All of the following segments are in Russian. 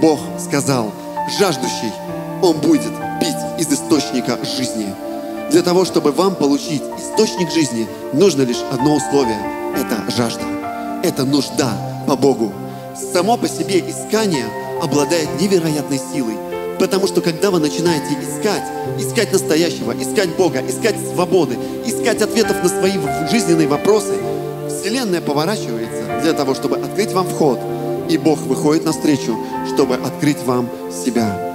Бог сказал, жаждущий, он будет пить из источника жизни. Для того, чтобы вам получить источник жизни, нужно лишь одно условие – это жажда. Это нужда по Богу. Само по себе искание обладает невероятной силой. Потому что когда вы начинаете искать, искать настоящего, искать Бога, искать свободы, искать ответов на свои жизненные вопросы, Вселенная поворачивается для того, чтобы открыть вам вход. И Бог выходит навстречу, чтобы открыть вам себя.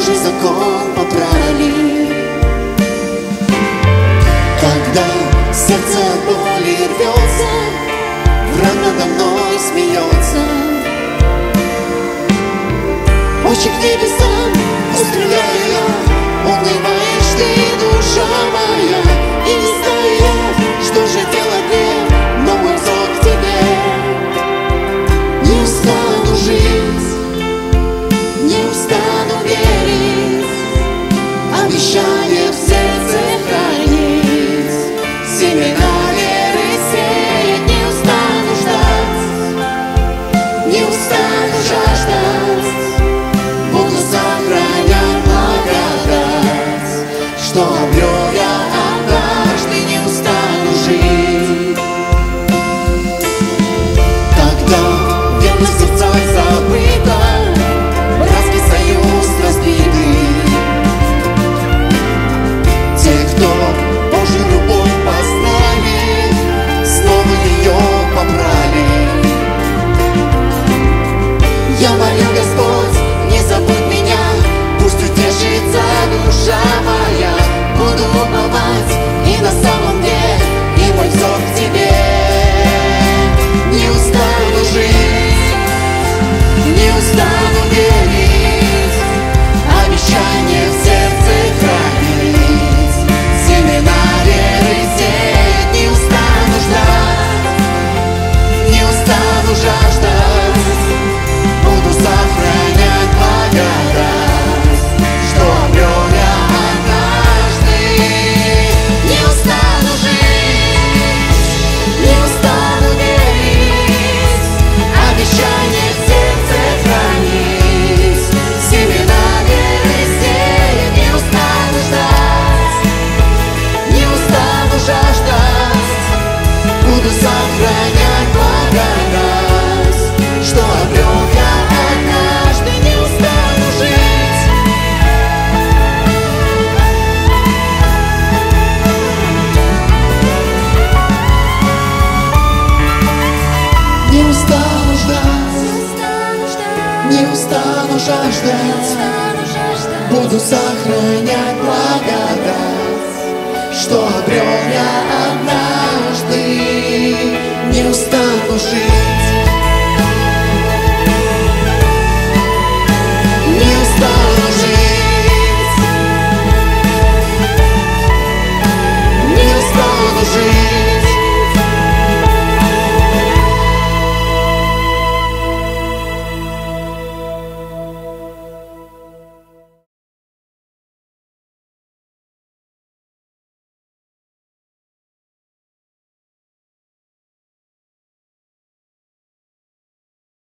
очи к Hoş ikimiz буду сохранять благодать, что обрел я однажды, не устану жить. Не устану ждать, не устану жаждать, буду сохранять благодать, что обрел я однажды. Не устану жить.